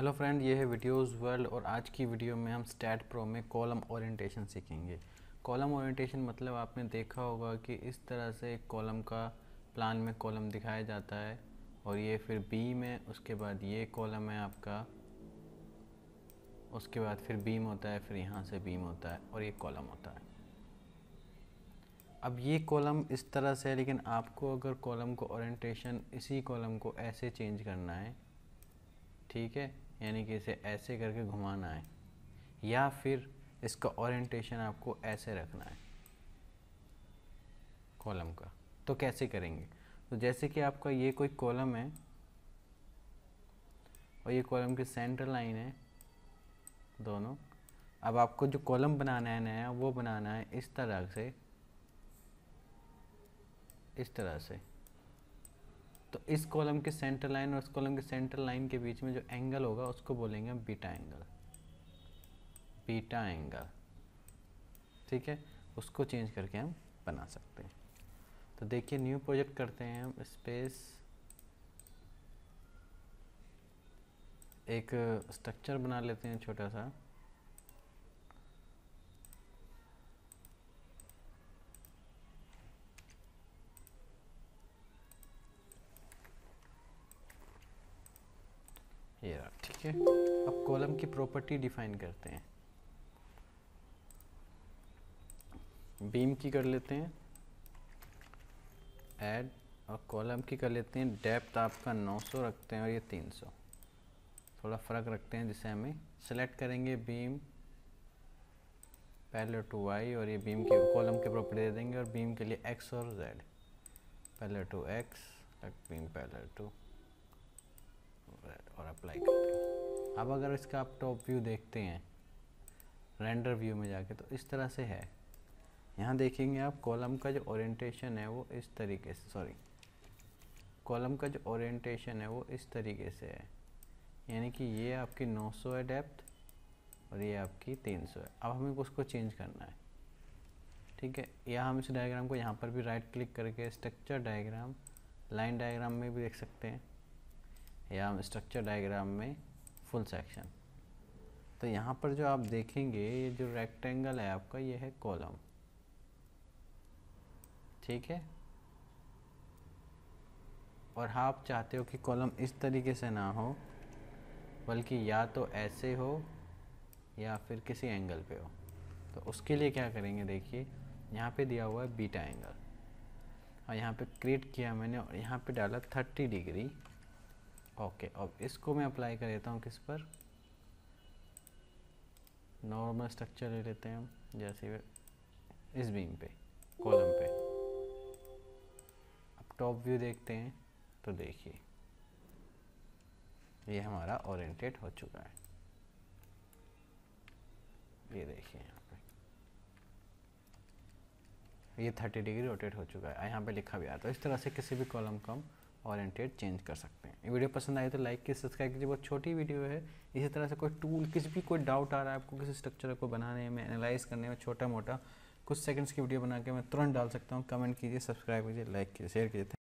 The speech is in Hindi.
हेलो फ्रेंड ये है वीडियोस वर्ल्ड और आज की वीडियो में हम स्टैट प्रो में कॉलम ओरिएंटेशन सीखेंगे। कॉलम ओरिएंटेशन मतलब आपने देखा होगा कि इस तरह से एक कॉलम का प्लान में कॉलम दिखाया जाता है और ये फिर बी में, उसके बाद ये कॉलम है आपका, उसके बाद फिर बीम होता है, फिर यहाँ से बीम होता है और ये कॉलम होता है। अब ये कॉलम इस तरह से है, लेकिन आपको अगर कॉलम को ओरिएंटेशन इसी कॉलम को ऐसे चेंज करना है, ठीक है? यानी कि इसे ऐसे करके घुमाना है, या फिर इसका ओरिएंटेशन आपको ऐसे रखना है कॉलम का। तो कैसे करेंगे? तो जैसे कि आपका ये कोई कॉलम है, और ये कॉलम की सेंटर लाइन है दोनों, अब आपको जो कॉलम बनाना है नया, वो बनाना है इस तरह से, इस तरह से। तो इस कॉलम के सेंटर लाइन और इस कॉलम के सेंटर लाइन के बीच में जो एंगल होगा, उसको बोलेंगे बीटा एंगल बीटा एंगल ठीक है? उसको चेंज करके हम बना सकते हैं। तो देखिए न्यू प्रोजेक्ट करते हैं हम स्पेस एक स्ट्रक्चर बना लेते हैं छोटा सा ये रहा ठीक है अब कॉलम की प्रॉपर्टी डिफाइन करते हैं। बीम की कर लेते हैं। ऐड और कॉलम की कर लेते हैं। डेप्थ आपका 900 रखते हैं और ये 300 थोड़ा फ़र्क रखते हैं जिसे हमें सेलेक्ट करेंगे बीम पहले टू वाई और ये बीम के कॉलम के प्रॉपर्टी दे देंगे और बीम के लिए एक्स और जेड पहले टू एक्स बीम पहले टू और अप्लाई करते हैं अब अगर इसका आप टॉप व्यू देखते हैं रेंडर व्यू में जाके तो इस तरह से है। यहाँ देखेंगे आप कॉलम का जो ओरिएंटेशन है वो इस तरीके से सॉरी कॉलम का जो ओरिएंटेशन है वो इस तरीके से है। यानी कि ये आपकी 900 है डेप्थ और ये आपकी 300 है। अब हमें उसको चेंज करना है। ठीक है या हम इस डायग्राम को यहाँ पर भी राइट क्लिक करके स्ट्रक्चर डायग्राम लाइन डायग्राम में भी देख सकते हैं। या हम स्ट्रक्चर डायग्राम में फुल सेक्शन तो यहाँ पर जो आप देखेंगे, ये जो रेक्टेंगल है आपका, ये है कॉलम ठीक है? और हाँ आप चाहते हो कि कॉलम इस तरीके से ना हो, बल्कि या तो ऐसे हो, या फिर किसी एंगल पे हो. तो उसके लिए क्या करेंगे, देखिए, यहाँ पे दिया हुआ है बीटा एंगल और यहाँ पे क्रिएट किया मैंने और यहाँ पे डाला थर्टी डिग्री ओके, अब इसको मैं अप्लाई कर देता हूँ किस पर? नॉर्मल स्ट्रक्चर ले लेते हैं हम, जैसे इस बीम पे कॉलम पे। अब टॉप व्यू देखते हैं तो देखिए, ये हमारा ओरिएंटेड हो चुका है। ये देखिए यहाँ पे। ये थर्टी डिग्री रोटेट हो चुका है, यहाँ पे लिखा भी आया तो इस तरह से किसी भी कॉलम को हम ओरिएंटेड चेंज कर सकते हैं। ये वीडियो पसंद आई तो लाइक कीजिए सब्सक्राइब कीजिए। बहुत छोटी वीडियो है। इसी तरह से कोई टूल किसी भी कोई डाउट आ रहा है आपको किसी स्ट्रक्चर को बनाने में एनालाइज करने में छोटा मोटा कुछ सेकंड्स की वीडियो बना के मैं तुरंत डाल सकता हूँ। कमेंट कीजिए सब्सक्राइब कीजिए लाइक कीजिए शेयर कीजिए।